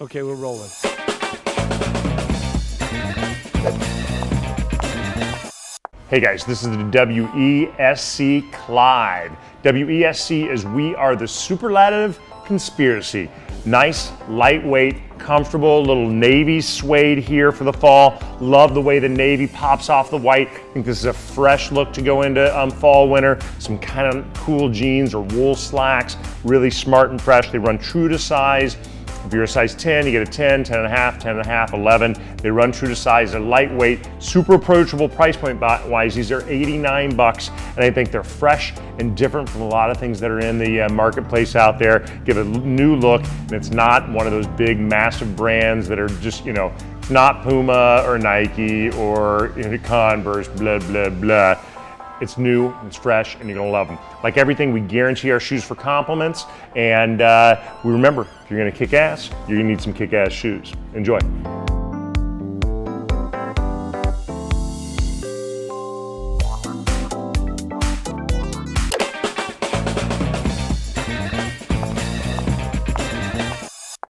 Okay, we're rolling. Hey guys, this is the WESC Clive. WESC is We Are the Superlative Conspiracy. Nice, lightweight, comfortable, little navy suede here for the fall. Love the way the navy pops off the white. I think this is a fresh look to go into um, fall, winter. Some kind of cool jeans or wool slacks, really smart and fresh. They run true to size. If you're a size 10, you get a 10, 10 and a half, 10 and a half, 11. They run true to size. They're lightweight, super approachable price point wise. These are 89 bucks, and I think they're fresh and different from a lot of things that are in the uh, marketplace out there. Give a new look, and it's not one of those big, massive brands that are just, you know, not Puma or Nike or Converse, blah, blah, blah. It's new, it's fresh, and you're gonna love them. Like everything, we guarantee our shoes for compliments, and uh, we remember, if you're gonna kick ass, you're gonna need some kick ass shoes. Enjoy.